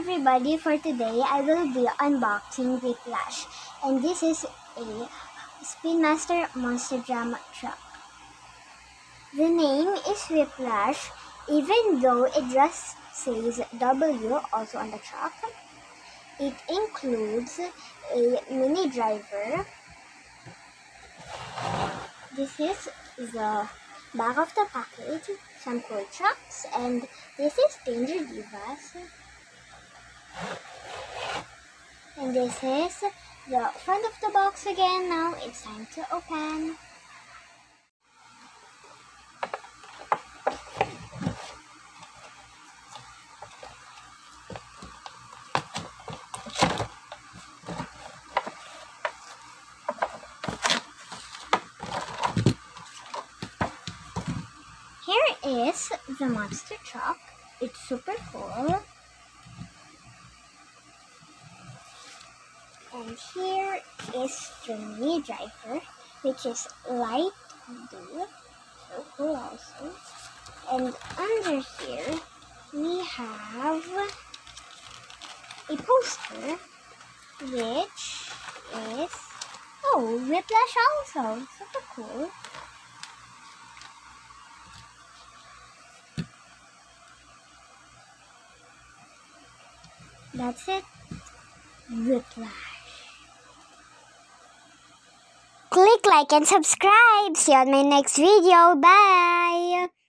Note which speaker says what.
Speaker 1: everybody, for today I will be unboxing Whiplash and this is a Spin Master Monster Jam truck. The name is Whiplash even though it just says W also on the truck. It includes a mini driver. This is the back of the package, some cool trucks, and this is Danger Divas. And this is the front of the box again. Now it's time to open. Here is the monster truck. It's super cool. And here is the mini driver, which is light blue. So cool also. And under here, we have a poster, which is, oh, Whiplash also. Super cool. That's it. Whiplash. Click like and subscribe. See you on my next video. Bye.